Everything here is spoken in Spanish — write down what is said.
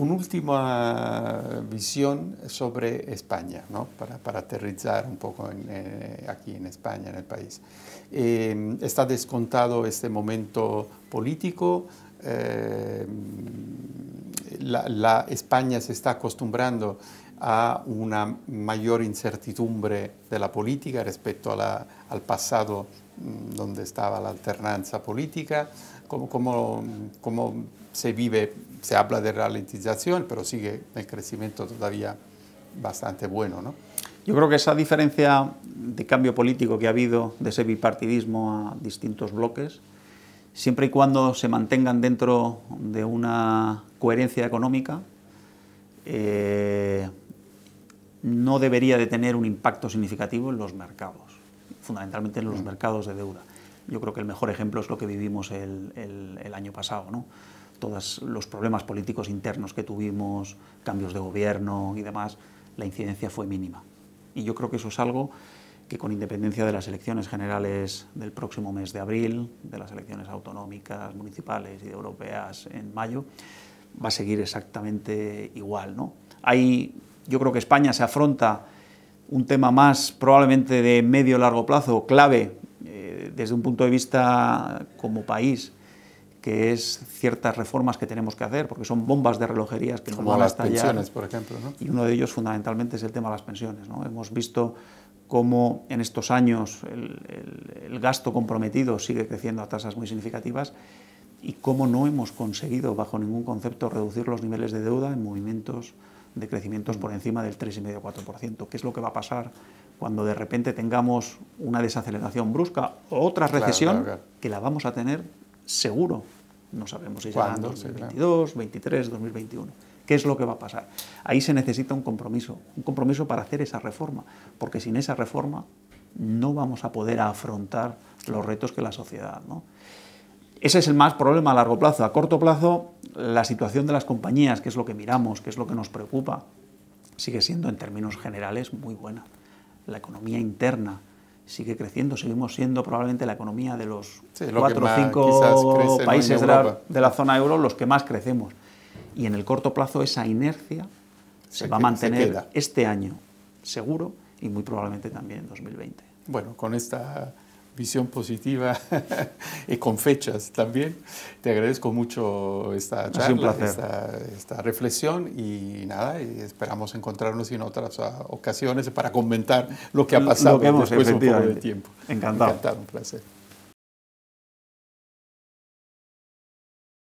Una última visión sobre España, ¿no? para, aterrizar un poco eh, aquí en España, en el país. Eh, está descontado este momento político. Eh, la, España se está acostumbrando a una mayor incertidumbre de la política respecto al pasado mm, donde estaba la alternanza política. ¿Cómo, cómo, cómo se vive, se habla de ralentización, pero sigue el crecimiento todavía bastante bueno, ¿no? Yo creo que esa diferencia de cambio político que ha habido, de ese bipartidismo a distintos bloques, siempre y cuando se mantengan dentro de una coherencia económica, eh, no debería de tener un impacto significativo en los mercados, fundamentalmente en los mm. mercados de deuda. Yo creo que el mejor ejemplo es lo que vivimos el, el año pasado. ¿no? todos los problemas políticos internos que tuvimos, cambios de gobierno y demás, la incidencia fue mínima. Y yo creo que eso es algo que con independencia de las elecciones generales del próximo mes de abril, de las elecciones autonómicas, municipales y europeas en mayo, va a seguir exactamente igual. ¿no? Hay, yo creo que España se afronta un tema más probablemente de medio-largo plazo, clave eh, desde un punto de vista como país, que es ciertas reformas que tenemos que hacer, porque son bombas de relojerías que nos van a las pensiones, por ejemplo. ¿no? Y uno de ellos fundamentalmente es el tema de las pensiones. ¿no? Hemos visto cómo en estos años el, el, gasto comprometido sigue creciendo a tasas muy significativas y cómo no hemos conseguido, bajo ningún concepto, reducir los niveles de deuda en movimientos de crecimientos por encima del 3,5-4%. ¿Qué es lo que va a pasar cuando de repente tengamos una desaceleración brusca o otra recesión que la vamos a tener seguro. No sabemos si será en 2022, 2023, 2021. ¿Qué es lo que va a pasar? Ahí se necesita un compromiso, un compromiso para hacer esa reforma, porque sin esa reforma no vamos a poder afrontar los retos que la sociedad. ¿no? Ese es el más problema a largo plazo. A corto plazo, la situación de las compañías, que es lo que miramos, que es lo que nos preocupa, sigue siendo en términos generales muy buena. La economía interna, sigue creciendo. Seguimos siendo probablemente la economía de los cuatro o cinco países de la, zona euro los que más crecemos. Y en el corto plazo esa inercia se, va a mantener este año seguro y muy probablemente también en 2020. Bueno, con esta visión positiva y con fechas también. Te agradezco mucho esta charla, esta, esta, reflexión y nada, y esperamos encontrarnos en otras ocasiones para comentar lo que ha pasado lo que hemos, después un poco de tiempo. Encantado. Encantado, un placer.